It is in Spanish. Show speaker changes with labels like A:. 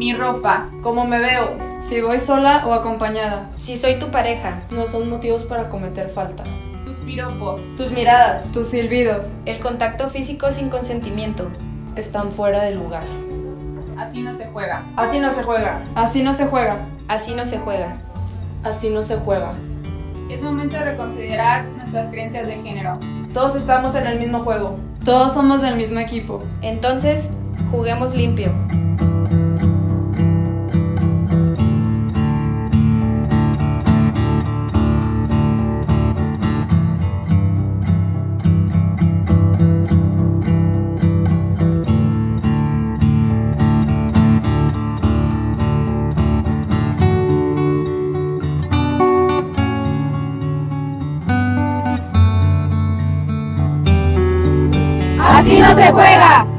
A: Mi ropa.
B: Cómo me veo.
C: Si voy sola o acompañada.
D: Si soy tu pareja.
E: No son motivos para cometer falta.
A: Tus piropos.
B: Tus miradas.
C: Tus silbidos.
D: El contacto físico sin consentimiento.
E: Están fuera de lugar.
A: Así no se juega.
B: Así no se juega.
C: Así no se juega.
D: Así no se juega.
E: Así no se juega.
A: Es momento de reconsiderar nuestras creencias de género.
B: Todos estamos en el mismo juego.
C: Todos somos del mismo equipo.
D: Entonces, juguemos limpio.
A: Así no se juega.